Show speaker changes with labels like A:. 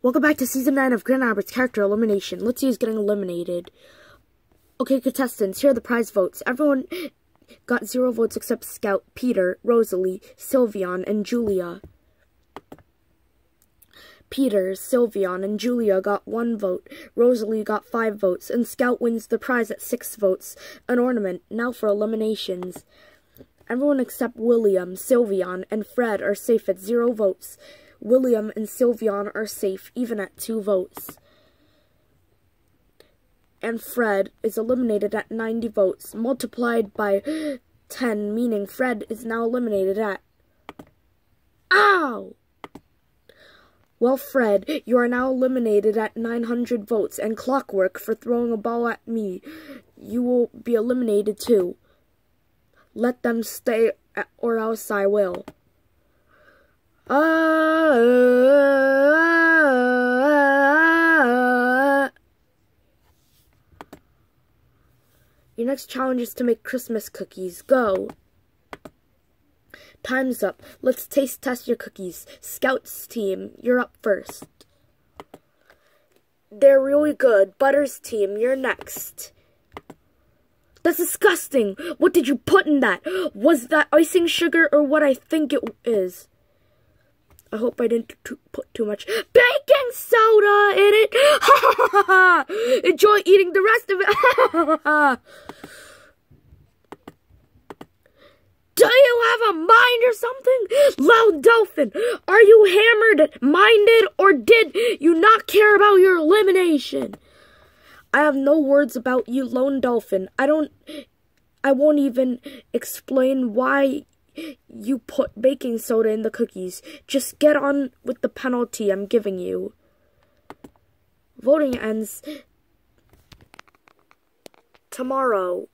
A: Welcome back to season 9 of Grand Albert's character elimination. Let's see who's getting eliminated. Okay, contestants, here are the prize votes. Everyone got zero votes except Scout, Peter, Rosalie, Sylveon, and Julia. Peter, Sylveon, and Julia got one vote. Rosalie got five votes, and Scout wins the prize at six votes. An ornament. Now for eliminations. Everyone except William, Sylveon, and Fred are safe at zero votes. William and Sylveon are safe even at two votes. And Fred is eliminated at 90 votes, multiplied by 10, meaning Fred is now eliminated at... Ow! Well, Fred, you are now eliminated at 900 votes, and Clockwork for throwing a ball at me. You will be eliminated too. Let them stay, or else I will. Your next challenge is to make Christmas cookies. Go. Time's up. Let's taste test your cookies. Scouts team, you're up first. They're really good. Butters team, you're next. That's disgusting. What did you put in that? Was that icing sugar or what I think it is? I hope I didn't put too much baking soda in it. Enjoy eating the rest of it. Do you have a mind or something? Loan Dolphin, are you hammered minded or did you not care about your elimination? I have no words about you, Loan Dolphin. I don't. I won't even explain why you put baking soda in the cookies. Just get on with the penalty I'm giving you. Voting ends tomorrow.